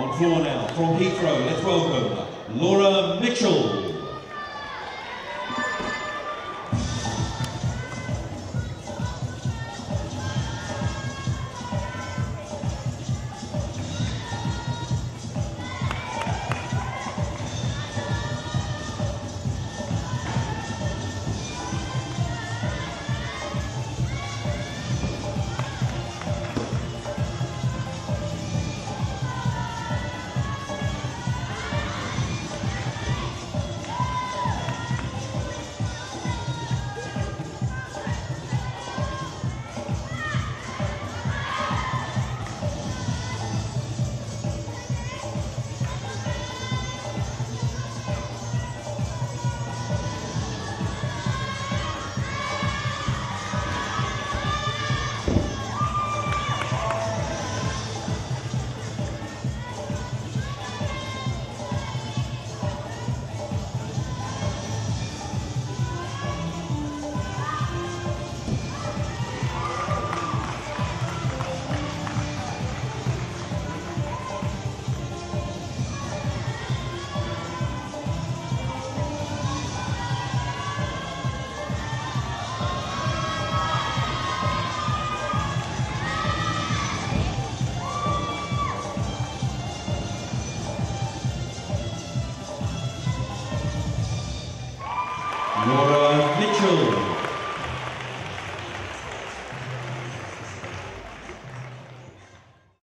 On floor now, from Heathrow, let's welcome Laura Mitchell. Mitchell.